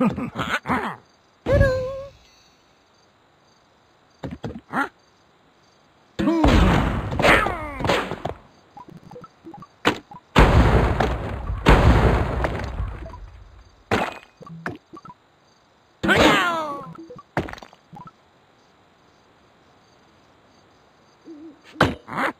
Ha ha ha! Huh?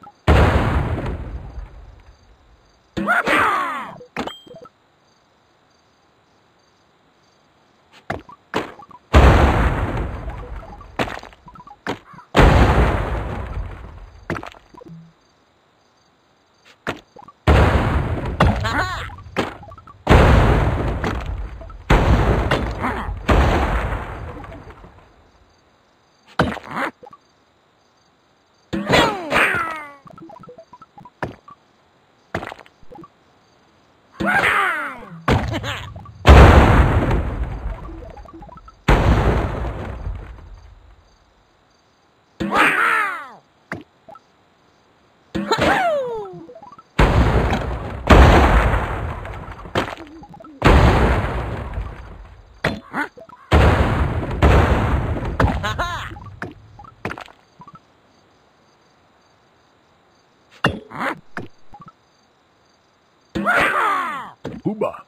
Cuba.